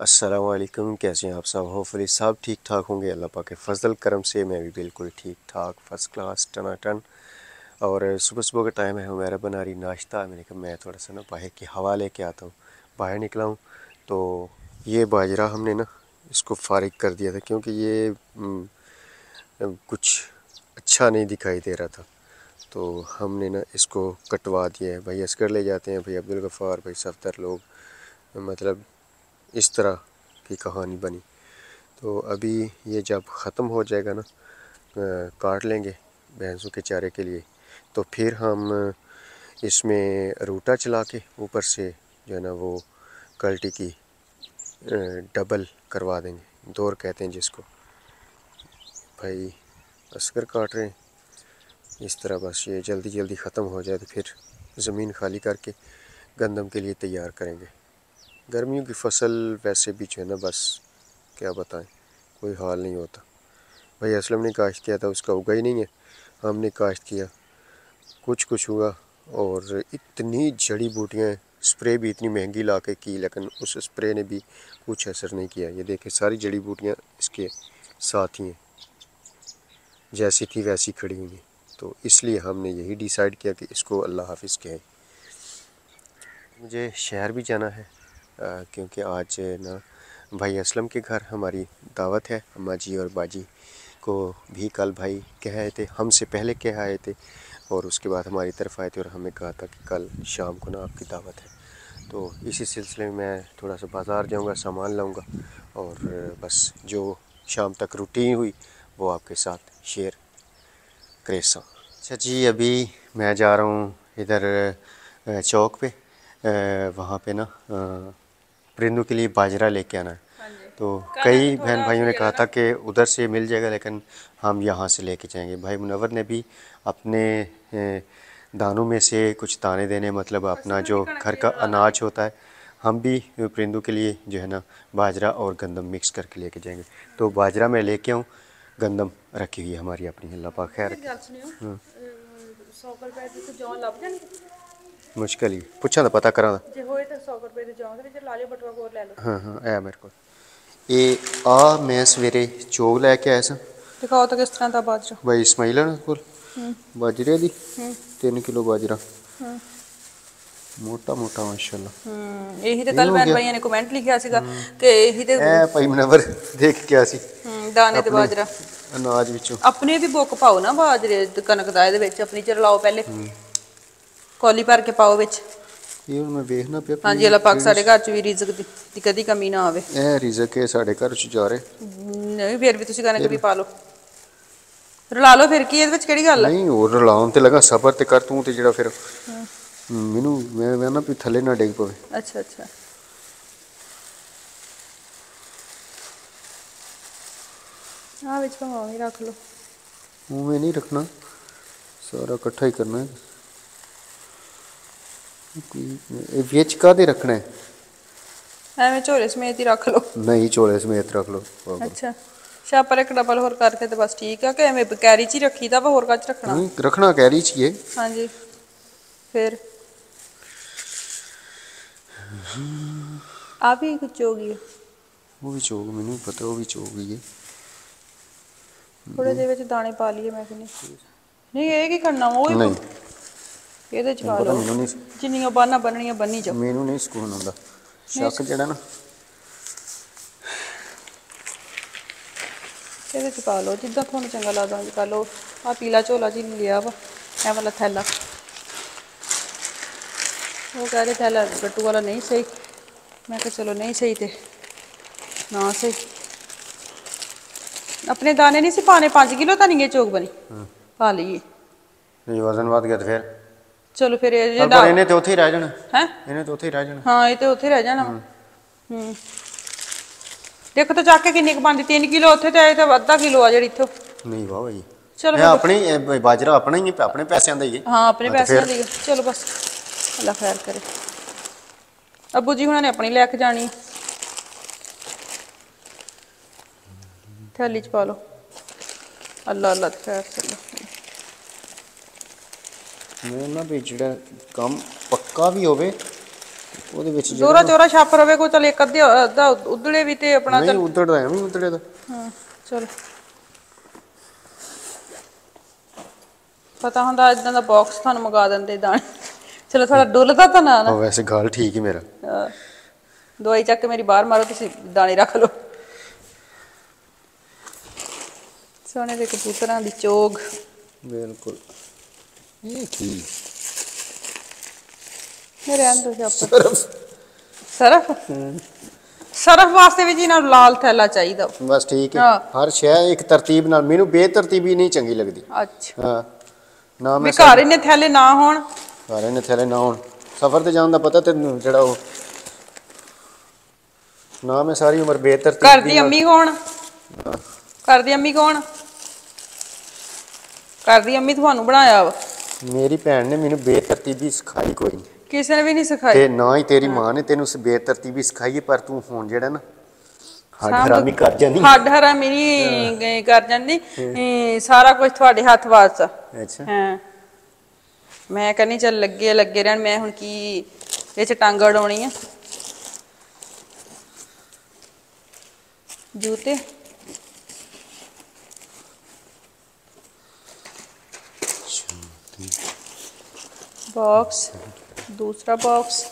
असलकम कैसे हैं आप सब? होपफुली सब ठीक ठाक होंगे। अल्लाह पाक के फजल करम से मैं भी बिल्कुल ठीक ठाक फ़र्स्ट क्लास टना टन और सुबह सुबह का टाइम है हमारा बना रही नाश्ता। मैंने कहा, मैं थोड़ा सा ना बाहर की हवा लेके आता हूँ। बाहर निकला हूँ। तो ये बाजरा हमने ना इसको फारिग कर दिया था क्योंकि ये कुछ अच्छा नहीं दिखाई दे रहा था। तो हमने ना इसको कटवा दिया है। भाई असकर ले जाते हैं, भाई अब्दुल गफ़ार भाई सफ़दर लोग। मतलब इस तरह की कहानी बनी। तो अभी ये जब ख़त्म हो जाएगा ना काट लेंगे भैंसों के चारे के लिए। तो फिर हम इसमें रूटा चला के ऊपर से जो है ना वो कल्टी की डबल करवा देंगे। दौर कहते हैं जिसको। भाई असकर काट रहे हैं। इस तरह बस ये जल्दी जल्दी ख़त्म हो जाए तो फिर ज़मीन खाली करके गंदम के लिए तैयार करेंगे। गर्मियों की फ़सल वैसे भी जो है ना बस, क्या बताएँ, कोई हाल नहीं होता। भाई असलम ने काश्त किया था, उसका उगा ही नहीं है। हमने काश्त किया, कुछ कुछ हुआ और इतनी जड़ी बूटियाँ स्प्रे भी इतनी महँगी ला के की, लेकिन उस स्प्रे ने भी कुछ असर नहीं किया। ये देखें सारी जड़ी बूटियाँ इसके साथ ही हैं, जैसी थी वैसी खड़ी हुई हैं। तो इसलिए हमने यही डिसाइड किया कि इसको अल्लाह हाफिज़ कहें। मुझे शहर भी जाना है क्योंकि आज ना भाई असलम के घर हमारी दावत है। अम्मा जी और बाजी को भी कल भाई कह आए थे, हमसे पहले कह आए थे और उसके बाद हमारी तरफ़ आए थे और हमें कहा था कि कल शाम को ना आपकी दावत है। तो इसी सिलसिले में मैं थोड़ा सा बाज़ार जाऊँगा, सामान लाऊँगा और बस जो शाम तक रूटीन हुई वो आपके साथ शेयर करेसा। अच्छा जी, अभी मैं जा रहा हूँ इधर चौक पे। वहाँ पे ना परिंदों के लिए बाजरा लेके आना है। हाँ तो कई बहन भाइयों ने कहा था कि उधर से मिल जाएगा लेकिन हम यहाँ से लेके जाएँगे। भाई मुनवर ने भी अपने दानों में से कुछ दाने देने मतलब अपना जो घर का अनाज होता है हम भी परिंदों के लिए जो है ना बाजरा और गंदम मिक्स करके लेके जाएँगे। तो बाजरा मैं लेके आऊँ गंदम रखी हुई है हमारी अपनी। अल्लाह पाक खैर। ਮੁਸ਼ਕਲ ਹੀ। ਪੁੱਛਾਂ ਦਾ ਪਤਾ ਕਰਾਂ ਦਾ ਜੇ ਹੋਏ ਤਾਂ 100 ਰੁਪਏ ਦੇ ਜੌਂ ਦੇ ਵਿੱਚ ਲਾ ਲਿਓ ਬਟਵਾ ਹੋਰ ਲੈ ਲਓ। ਹਾਂ ਹਾਂ ਇਹ ਮੇਰੇ ਕੋਲ। ਇਹ ਆ ਮੈਂ ਸਵੇਰੇ ਚੋਗ ਲੈ ਕੇ ਆਇਆ ਸਾਂ। ਦਿਖਾਓ ਤਾਂ ਕਿਸ ਤਰ੍ਹਾਂ ਦਾ ਬਾਜਰਾ। ਬਾਈ ਇਸਮਾਈਲ ਕੋਲ। ਹੂੰ। ਬਾਜਰੇ ਦੀ। ਹੂੰ। 3 ਕਿਲੋ ਬਾਜਰਾ। ਹੂੰ। ਮੋਟਾ ਮੋਟਾ ਮਾਸ਼ਾਅੱਲਾ। ਹੂੰ ਇਹੀ ਤੇ ਕੱਲ ਭੈਣ ਭਾਈਆਂ ਨੇ ਕਮੈਂਟ ਲਿਖਿਆ ਸੀਗਾ ਕਿ ਇਹੀ ਤੇ ਇਹ ਭਾਈ ਮਨਵਰ ਦੇਖ ਕੇ ਆ ਸੀ। ਹੂੰ ਦਾਣੇ ਤੇ ਬਾਜਰਾ। ਅਨਾਜ ਵਿੱਚੋਂ। ਆਪਣੇ ਵੀ ਬੁੱਕ ਪਾਓ ਨਾ ਬਾਜਰੇ ਕਣਕ ਦਾ ਇਹਦੇ ਵਿੱਚ ਆਪਣੀ ਚ ਰਲਾਓ ਪਹਿਲੇ ਕੋਲੀ ਭਰ ਕੇ ਪਾਓ ਵਿੱਚ। ਇਹ ਹੁਣ ਮੈਂ ਵੇਖਣਾ ਪਿਆ ਹਾਂਜੀ ਅੱਲਾ ਪਾਕ ਸਾਡੇ ਘਰ ਚ ਵੀ ਰਿਜ਼ਕ ਦੀ ਕਦੀ ਕਮੀ ਨਾ ਆਵੇ। ਇਹ ਰਿਜ਼ਕ ਹੈ ਸਾਡੇ ਘਰ ਚ ਜਾ ਰਹੇ। ਨਹੀਂ ਫਿਰ ਵੀ ਤੁਸੀਂ ਕਣਕ ਵੀ ਪਾ ਲਓ। ਰਲਾ ਲਓ ਫਿਰ ਕੀ ਇਹਦੇ ਵਿੱਚ ਕਿਹੜੀ ਗੱਲ ਹੈ ਨਹੀਂ ਹੋਰ ਰਲਾਉਣ ਤੇ ਲਗਾ ਸਬਰ ਤੇ ਕਰ ਤੂੰ ਤੇ ਜਿਹੜਾ ਫਿਰ ਮੈਨੂੰ ਮੈਂ ਮੈਂ ਨਾ ਵੀ ਥੱਲੇ ਨਾ ਡਿੱਗ ਪਵੇ। ਅੱਛਾ ਅੱਛਾ। ਆ ਵਿੱਚ ਭਾਵੇਂ ਰੱਖ ਲਓ। ਉਵੇਂ ਨਹੀਂ ਰੱਖਣਾ। ਸਾਰਾ ਇਕੱਠਾ ਹੀ ਕਰਨਾ ਹੈ। ਵਿੱਚ ਕਾਦੇ ਰੱਖਣਾ ਹੈ? ਐਵੇਂ ਝੋਲੇ ਸਮੇਤ ਹੀ ਰੱਖ ਲਓ। ਨਹੀਂ ਝੋਲੇ ਸਮੇਤ ਰੱਖ ਲਓ। ਅੱਛਾ। ਛਾਪਰ ਇੱਕ ਡਬਲ ਹੋਰ ਕਰਕੇ ਤੇ ਬਸ ਠੀਕ ਆ ਕਿ ਐਵੇਂ ਕੈਰੀ ਚ ਹੀ ਰੱਖੀਦਾ ਵਾ ਹੋਰ ਕੱਚ ਰੱਖਣਾ? ਨਹੀਂ ਰੱਖਣਾ ਕੈਰੀ ਚ ਹੀ ਹੈ। ਹਾਂਜੀ। ਫਿਰ? ਆ ਵੀ ਕੁਝ ਹੋ ਗਿਆ ਉਹ ਵੀ ਚੋਗ ਮੈਨੂੰ ਪਤਾ ਉਹ ਵੀ ਚੋਗ ਹੀ ਹੈ। ਥੋੜੇ ਦੇ ਵਿੱਚ ਦਾਣੇ ਪਾ ਲਈਏ ਮੈਂ ਕਹਿੰਦੀ। ਨਹੀਂ ਇਹ ਕੀ ਕਰਨਾ ਉਹ ਨਹੀਂ। ਇਹਦੇ ਚ ਪਾ ਲਓ। ਮੈਨੂੰ ਨਹੀਂ ਜਿੰਨੀਆਂ ਬਾਨਾਂ ਬੰਨਣੀਆਂ ਬੰਨੀ ਜਾਓ। ਮੈਨੂੰ ਨਹੀਂ ਸਕੂਨ ਆਉਂਦਾ ਸ਼ੱਕ ਜਿਹੜਾ ਨਾ। ਇਹਦੇ ਚ ਪਾ ਲਓ। ਜਿੱਦਾਂ ਤੁਹਾਨੂੰ ਚੰਗਾ ਲੱਗਦਾ ਜੀ ਕਰ ਲਓ। ਆ ਪੀਲਾ ਝੋਲਾ ਜੀ ਲਿਆ ਵਾ। ਇਹ ਵਾਲਾ ਥੈਲਾ। ਉਹ ਕਹ ਰਹੇ ਥੈਲਾ ਗੱਟੂ ਵਾਲਾ ਨਹੀਂ ਸਹੀ। ਮੈਂ ਕਿਹਾ ਚਲੋ ਨਹੀਂ ਸਹੀ ਤੇ ਨਾ ਸਹੀ। ਆਪਣੇ ਦਾਣੇ ਨਹੀਂ ਸੀ ਪਾਣੇ 5 ਕਿਲੋ ਤਾਂ ਨਹੀਂ ਇਹ ਚੋਕ ਬਣੀ। ਪਾ ਲਈਏ। ਜੇ ਵਜ਼ਨ ਵੱਧ ਗਿਆ ਤਾਂ ਫਿਰ? ਚਲੋ ਫਿਰ ਇਹ ਜੇ ਪਰ ਇਹਨੇ ਤੇ ਉੱਥੇ ਹੀ ਰਹਿ ਜਾਣਾ। ਹੈ? ਇਹਨੇ ਤੇ ਉੱਥੇ ਹੀ ਰਹਿ ਜਾਣਾ। ਹਾਂ ਇਹ ਤੇ ਉੱਥੇ ਰਹਿ ਜਾਣਾ। ਹੂੰ। ਦੇਖੋ ਤਾਂ ਚੱਕ ਕੇ ਕਿੰਨੀ ਕੁ ਬਣਦੀ 3 ਕਿਲੋ ਉੱਥੇ ਤੇ ਇਹ ਤਾਂ ਅੱਧਾ ਕਿਲੋ ਆ ਜਿਹੜੀ ਇੱਥੋਂ। ਨਹੀਂ ਵਾਹ ਭਾਈ ਚਲੋ ਇਹ ਆਪਣੀ ਬਾਜਰਾ ਆਪਣਾ ਹੀ ਹੈ ਆਪਣੇ ਪੈਸਿਆਂ ਦਾ ਹੀ ਹੈ। ਹਾਂ ਆਪਣੇ ਪੈਸਿਆਂ ਦੀ ਚਲੋ ਬਸ ਅੱਲਾ ਖੈਰ ਕਰੇ। ਅੱਬੂ ਜੀ ਹੁਣਾਂ ਨੇ ਆਪਣੀ ਲੈ ਕੇ ਜਾਣੀ। ਥੈਲੀ ਚ ਪਾ ਲਓ। ਅੱਲਾ ਅੱਲਾ ਖੈਰ ਚੱਲੋ ਮੈਂ ਨਾ ਵੀ ਜਿਹੜਾ ਕੰਮ ਪੱਕਾ ਵੀ ਹੋਵੇ ਉਹਦੇ ਵਿੱਚ ਦੋਰਾ ਚੋਰਾ ਛਾਪ ਰਵੇ ਕੋ ਚਲ ਇੱਕ ਅੱਧੇ ਅੱਧਾ ਉਧੜੇ ਵੀ ਤੇ ਆਪਣਾ ਨਹੀਂ ਉਧੜਦਾ ਐਵੇਂ ਉਧੜੇ ਦਾ ਹਾਂ ਚਲ। ਪਤਾ ਹੁੰਦਾ ਇਦਾਂ ਦਾ ਬਾਕਸ ਤੁਹਾਨੂੰ ਮੰਗਾ ਦਿੰਦੇ ਦਾਣੇ। ਚਲੋ ਥੋੜਾ ਡੁੱਲਦਾ ਤਾਂ ਨਾ ਨਾ। ਵੈਸੇ ਗਾਲ ਠੀਕ ਹੀ ਮੇਰਾ। ਹਾਂ। ਦਵਾਈ ਚੱਕ ਕੇ ਮੇਰੀ ਬਾਹਰ ਮਾਰੋ ਤੁਸੀਂ ਦਾਣੇ ਰੱਖ ਲਓ। ਸੋਹਣੇ ਦੇ ਕਬੂਤਰਾਂ ਦੀ ਚੋਗ। ਬਿਲਕੁਲ। ਇਹ ਕੀ? ਮੇਰੇ ਅੰਦਰ ਛਾਪ ਸਰਫ। ਸਰਫ? ਸਰਫ ਵਾਸਤੇ ਵੀ ਜੀ ਨਾ ਲਾਲ ਥੈਲਾ ਚਾਹੀਦਾ। ਬਸ ਠੀਕ ਹੈ। ਹਾਂ। ਹਰ ਸ਼ੈ ਇੱਕ ਤਰਤੀਬ ਨਾਲ। ਮੈਨੂੰ ਬੇਤਰਤੀਬੀ ਨਹੀਂ ਚੰਗੀ ਲੱਗਦੀ। ਅੱਛਾ। ਹਾਂ। ਨਾ ਵੀ ਮੈਂ ਘਰ ਇਹਨੇ ਥੈਲੇ ਨਾ ਹੋਣ। ਸਾਰੇ ਨੇ ਥੈਲੇ ਨਾ ਹੋਣ। ਸਫ਼ਰ ਤੇ ਜਾਣ ਦਾ ਪਤਾ ਤੈਨੂੰ ਜਿਹੜਾ ਉਹ ਨਾ ਮੈਂ ਸਾਰੀ ਉਮਰ ਬੇਤਰਤੀਬ ਘਰ ਦੀ ਅੰਮੀ ਕੌਣ? ਘਰ ਦੀ ਅੰਮੀ ਕੌਣ? ਘਰ ਦੀ ਅੰਮੀ ਤੁਹਾਨੂੰ ਬਣਾਇਆ ਵਾ। ਮੇਰੀ ਭੈਣ ਨੇ ਮੈਨੂੰ ਬੇਤਰਤੀਬੀ ਸਿਖਾਈ ਕੋਈ। ਨਹੀਂ ਕਿਸੇ ਨੇ ਵੀ ਨਹੀਂ ਸਿਖਾਈ? ਤੇ ਨਾ ਹੀ ਤੇਰੀ ਮਾਂ ਨੇ ਤੈਨੂੰ ਸ ਬੇਤਰਤੀਬੀ ਸਿਖਾਈ ਹੈ, ਪਰ ਤੂੰ ਹੁਣ ਜਿਹੜਾ ਨਾ ਹੱਡ ਹਰਾਮੀ ਕਰ ਜਾਂਦੀ। ਹੱਡ ਹਰਾਮੀ ਨਹੀਂ ਕਰ ਜਾਂਦੀ। ਇਹ ਸਾਰਾ ਕੁਝ ਤੁਹਾਡੇ ਹੱਥ ਵਾਸ ਆ। ਅੱਛਾ। ਹਾਂ। ਮੈਂ ਕਹਿੰਨੀ ਚੱਲ ਲੱਗੇ ਲੱਗੇ ਰਹਿਣ। ਮੈਂ ਹੁਣ ਕੀ ਇਹ ਚ ਟੰਗ ਅੜਾਉਣੀ ਆ। ਜੂਤੇ। बॉक्स दूसरा बॉक्स।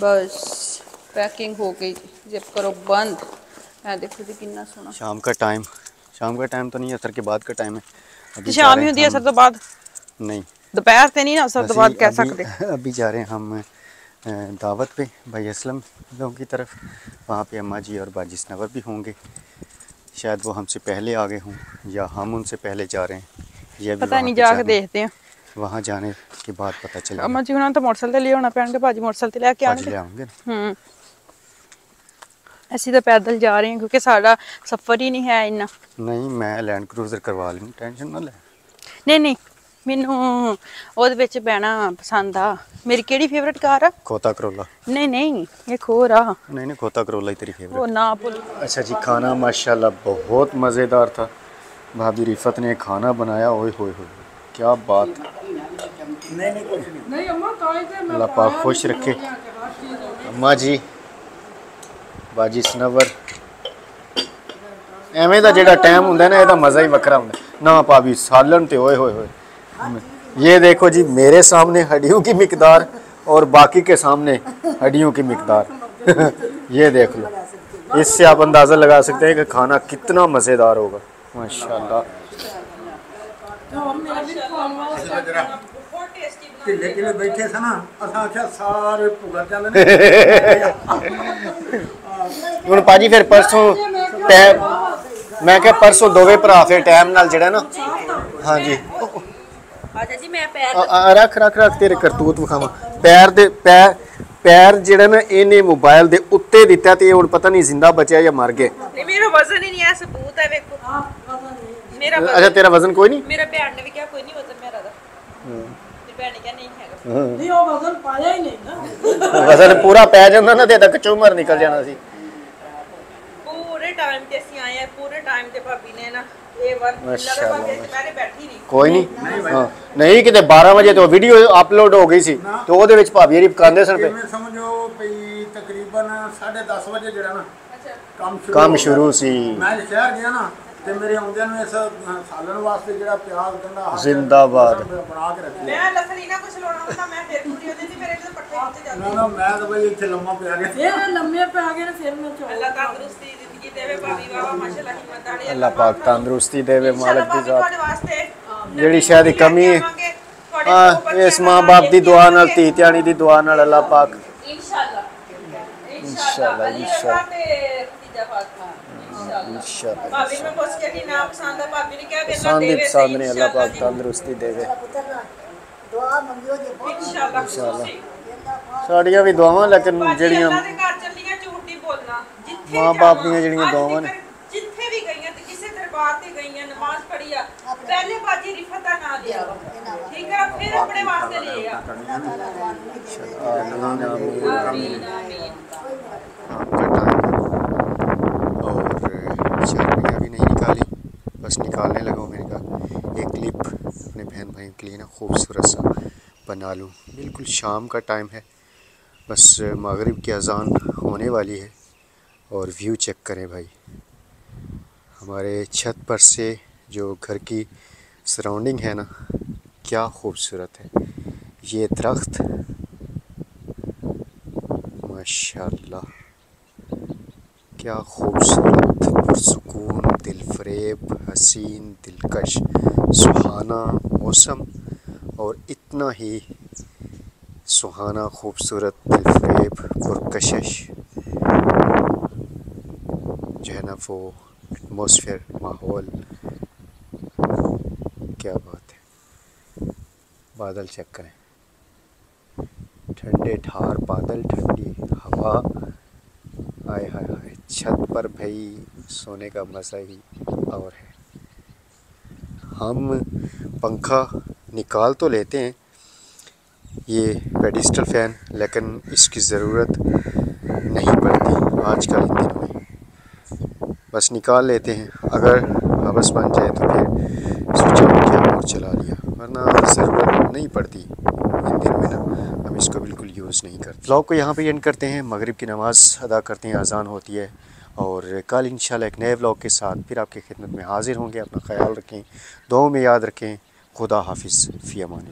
बस पैकिंग हो गई। जब करो बंद। मैं देखो जी कि सोना। शाम का टाइम। शाम का टाइम तो नहीं असर के बाद का टाइम है। अभी शाम ही होती है असर तो बाद। नहीं। दोपहर से नहीं ना असर तो बाद कह सकते अभी जा रहे हैं हम दावत पे भाई असलम लोगों की तरफ़। वहाँ पे अम्मा जी और बाजिस नवर भी होंगे। शायद वो हमसे पहले आ गए हों या हम उनसे पहले जा रहे हैं। ये अभी ਪਤਾ वहाँ ਨਹੀਂ पे ਜਾ ਕੇ जाने- ਦੇਖਦੇ ਆ वहाँ जाने के बाद पता चलेगा ਅਮਾ ਜੀ ਉਹਨਾਂ ਨੂੰ ਤਾਂ ਮੋਟਰਸਾਈਕਲ ਤੇ ਲਿਆਉਣਾ ਪੈਣਗੇ ਭਾਜੀ ਮੋਟਰਸਾਈਕਲ ਤੇ ਲੈ ਕੇ आज ले ਆਣਗੇ आऊँगे ਹੂੰ ਅਸੀਂ ਤਾਂ ਪੈਦਲ ਜਾ ਰਹੇ ਹਾਂ ਕਿਉਂਕਿ ਸਾਡਾ ਸਫ਼ਰ ਹੀ ਨਹੀਂ ਹੈ ਇੰਨਾ नहीं मैं लैंड क्रूज़र करवा लूँ टेंशन ना ले ਨਹੀਂ ਨਹੀਂ ਮੈਨੂੰ ਉਹਦੇ ਵਿੱਚ ਬਹਿਣਾ ਪਸੰਦ ਆ ਮੇਰੀ ਕਿਹੜੀ ਫੇਵਰਟ ਕਾਰ ਆ खोता करोला ਨਹੀਂ ਨਹੀਂ ਇੱਕ ਹੋਰ ਆ नहीं नहीं खोता करोला ही तेरी फेवरेट ਉਹ ਨਾ ਭੁੱਲ अच्छा जी खाना माशाल्लाह बहुत मज़ेदार था भाभी रिफत ने खाना बनाया ओए होए होए क्या बात ਨਹੀਂ ਅਮਾ ਤਾਂ ਹੀ ਤੇ अल्लाह पाक खुश रखे अम्मा जी ਬਾਜੀ ਸਨਵਰ ਐਵੇਂ ਦਾ ਜਿਹੜਾ ਟਾਈਮ ਹੁੰਦਾ ਨਾ ਇਹਦਾ ਮਜ਼ਾ ਹੀ ਵੱਖਰਾ ਹੁੰਦਾ ਨਾ ਭਾਬੀ ਸਾਲਨ ਤੇ ਓਏ ਹੋਏ ਹੋਏ ये देखो जी मेरे सामने हड्डियों की मिकदार और बाकी के सामने हड्डियों की मिकदार ये देख लो इससे आप अंदाज़ा लगा सकते हैं कि खाना कितना मज़ेदार होगा माशाल्लाह ਢਿੱਲੇ ਢਿੱਲੇ ਬੈਠੇ ਸਨ ਅਸਾਂ ਆਖਿਆ ਸਾਰੇ ਭੁਗਰ ਚੱਲ ਨੇ ਹੁਣ ਭਾਜੀ ਫਿਰ ਪਰਸੋਂ ਟਾਈਮ ਮੈਂ ਕਿਹਾ ਪਰਸੋਂ ਦੋਵੇਂ ਭਰਾ ਫਿਰ ਟਾਈਮ ਨਾਲ ਜਿਹੜਾ ਨਾ ਹਾਂਜੀ ਆਜਾ ਜੀ ਮੈਂ ਪੈਰ ਆ- ਆ ਰੱਖ ਰੱਖ ਰੱਖ ਤੇਰੇ ਕਰਤੂਤ ਵਿਖਾਵਾਂ ਪੈਰ ਦੇ ਪੈਰ ਪੈਰ ਜਿਹੜਾ ਨਾ ਇਹਨੇ ਮੋਬਾਈਲ ਦੇ ਉੱਤੇ ਦਿੱਤਾ ਤੇ ਇਹ ਹੁਣ ਪਤਾ ਨਹੀਂ ਜ਼ਿੰਦਾ ਬਚਿਆ ਜਾਂ ਮਰ ਗਿਆ। ਨਹੀਂ ਮੇਰਾ ਵਜ਼ਨ ਹੀ ਨਹੀਂ ਹੈ ਸਬੂਤ ਹੈ ਵੇਖੋ। ਮੇਰਾ ਅੱਛਾ ਤੇਰਾ ਵਜ਼ਨ ਕੋਈ ਨਹੀਂ? ਮੇਰਾ ਭੈਣ ਨੇ ਵੀ ਕਿਹਾ ਕੋਈ ਨਹੀਂ ਵਜ਼ਨ ਮੇਰਾ ਦਾ। ਮੇਰੀ ਭੈਣ ਨੇ ਕਿਹਾ ਨਹੀਂ ਹੈਗਾ। ਨਹੀਂ ਉਹ ਵਜ਼ਨ ਪਾਇਆ ਹੀ ਨਹੀਂ ਨਾ। ਵਜ਼ਨ ਪੂਰਾ ਪੈ ਜਾਂਦਾ ਨਾ ਤੇ ਤੱਕ ਚੁਮਰ ਨਿਕਲ ਜਾਣਾ ਸੀ। ਟਾਈਮ ਤੇ ਅਸੀਂ ਆਏ ਆ ਪੂਰੇ ਟਾਈਮ ਤੇ ਭਾਬੀ ਨੇ ਨਾ ਇਹ ਵਰ ਮਾਸ਼ਾਅੱਲਾ, ਭਾਬੀ ਅਸੀਂ ਪਹਿਲੇ ਬੈਠੀ ਨਹੀਂ ਕੋਈ ਨਹੀਂ ਹਾਂ ਨਹੀਂ ਕਿਤੇ 12 ਵਜੇ ਤੋਂ ਵੀਡੀਓ ਅਪਲੋਡ ਹੋ ਗਈ ਸੀ ਤੇ ਉਹਦੇ ਵਿੱਚ ਭਾਬੀ ਹਰੀ ਪਕਾਉਂਦੇ ਸਨ ਪਏ ਕਿਵੇਂ ਸਮਝੋ ਵੀ ਤਕਰੀਬਨ 10:30 ਵਜੇ ਜਿਹੜਾ ਨਾ ਕੰਮ ਸ਼ੁਰੂ ਕੰਮ ਹੋ ਸ਼ੁਰੂ ਗਿਆ। ਸੀ ਮੈਂ ਸ਼ਹਿਰ ਗਿਆ ਨਾ ਤੇ ਮੇਰੇ ਆਉਂਦਿਆਂ ਨੂੰ ਇਸ ਅ, ਸਾਲਣ ਵਾਸਤੇ ਜਿਹੜਾ ਪਿਆਜ਼ ਗੰਡਾ ਹਰ ਜ਼ਿੰਦਾਬਾਦ। ਬਣਾ ਕੇ ਰੱਖੀ ਮੈਂ ਲਸਣੀ ਨਾ ਕੁਛ ਲਾਉਣਾ ਹੁੰਦਾ ਮੈਂ ਫਿਰ ਪੂਰੀ ਹੋ ਜਾਂਦੀ ਮੇਰੇ ਜਦੋਂ ਪੱਠੇ ਉੱਤੇ ਜਾਂਦੇ ਨਾ ਨਾ ਮੈਂ ਤਾਂ ਬਈ ਇੱਥੇ ਲੰਮਾ ਪਿਆ ਗਿਆ ਫਿਰ ਲੰਮੇ ਪੈ ਗਏ ਨੇ ਫਿਰ ਮੈਂ ਚੌਲ ਅੱਲਾ ਤੰਦਰੁਸਤੀ ਜ਼ਿੰਦਗੀ ਦੇਵੇ ਭਾਬੀ ਵਾਵਾ ਮਾਸ਼ਾਅੱਲਾ ਹਿੰਮਤ ਵਾਲੀ ਅੱਲਾਹ ਪਾਕ ਤੰਦਰੁਸਤੀ ਦੇਵੇ ਮਾਲਕ ਦੀ ਇਨਸ਼ਾਅੱਲਾ ਜ਼ਾਤ ਭਾਬੀ ਤੁਹਾਡੇ ਵਾਸਤੇ ਜਿਹੜੀ ਸ਼ਾਇਦ ਕਮੀ ਹੈ ਹਾਂ ਇਸ ਮਾਂ ਬਾਪ ਦੀ ਦੁਆ ਨਾਲ ਧੀ ਧਿਆਣੀ ਦੀ ਦੁਆ ਨਾਲ ਅੱਲਾਹ ਪਾਕ ਇਨਸ਼ਾਅੱਲਾ ਇਨਸ਼ਾਅੱਲਾ, ਇਨਸ਼ਾਅੱਲਾ। ਤੇ ਖਦੀਜਾ ਫਾਤਮਾ ਇਨਸ਼ਾਅੱਲਾ ਇਨਸ਼ਾਅੱਲਾ ਭਾਬੀ ਨੂੰ ਪੁੱਛ ਕੇ ਕਿ ਨਾ ਪਸੰਦ ਆ ਭਾਬੀ ਨੇ ਕਿਹਾ ਕਿ ਅੱਲਾ ਪਸੰਦ ਹੀ ਦੇਵੇ ਪਸੰਦ ਨੇ ਅੱਲਾਹ ਪਾਕ ਤੰਦਰੁਸਤੀ ਦੇਵੇ ਦੁਆ ਮੰਗਿਓ ਜੇ ਬਹੁਤ ਇਨਸ਼ਾਅੱਲਾ ਖੁਸ਼ੀ ਸਾਡੀਆਂ ਵੀ ਦੁਆਵਾਂ ਲੇਕਿਨ ਭਾਜੀ, ਜਿਹੜੀਆਂ ਮਾਂ ਬਾਪ ਜਾਵਾਂ, ਦੀਆਂ ਜਿਹੜੀਆਂ ਅੱਜ ਦੁਆਵਾਂ ਨੇ। ਤੱਕ ਜਿੱਥੇ ਵੀ ਗਈਆਂ ਤੇ ਕਿਸੇ ਦਰਬਾਰ ਤੇ ਗਈਆਂ ਨਮਾਜ਼ ਪੜ੍ਹੀ ਆ ਪਹਿਲੇ ਬਾਜੀ ਰਿਫਤ ਦਾ ਨਾਂ ਲਿਆ ਵਾ। ਠੀਕ ਆ ਫਿਰ ਆਪਣੇ ਵਾਸਤੇ ਲਿਆ ਆਮੀਨ ਆਮੀਨ ਆਮੀਨ ਆਮੀਨ और शर्मिया भी नहीं निकाली बस निकालने लगा हूँ मैंने कहा एक क्लिप अपने बहन भाइयों के लिए ना खूबसूरत सा बना लूँ बिल्कुल शाम का टाइम है बस मगरिब की अज़ान होने वाली है और व्यू चेक करें भाई। हमारे छत पर से जो घर की सराउंडिंग है ना, क्या खूबसूरत है। ये दरख्त, माशाल्लाह, क्या खूबसूरत, पुरसकून, दिलफरेब, हसीन, दिलकश, सुहाना मौसम, और इतना ही सुहाना, खूबसूरत दिल दिलफरेब, पुरकशश। जो है ना वो एटमॉस्फेयर माहौल, क्या बात है। बादल चेक करें। ठंडे ठार बादल, ठंडी हवा। आए हाय हाय, छत पर भाई सोने का मज़ा ही और है। हम पंखा निकाल तो लेते हैं, ये पेडिस्टल फ़ैन लेकिन इसकी ज़रूरत नहीं पड़ती आजकल इन दिनों में। बस निकाल लेते हैं। अगर हवस बन जाए तो फिर स्विच ऑन किया और चला लिया। वरना ज़रूरत नहीं पड़ती इन दिन में ना। हम इसको बिल्कुल यूज़ नहीं करते। ब्लॉग को यहाँ पे एंड करते हैं। मगरिब की नमाज़ अदा करते हैं। अजान होती है। और कल इंशाल्लाह एक नए ब्लॉग के साथ फिर आपकी खिदमत में हाज़िर होंगे। अपना ख्याल रखें। दो में याद रखें। खुदा हाफिज़। फ़ी अमान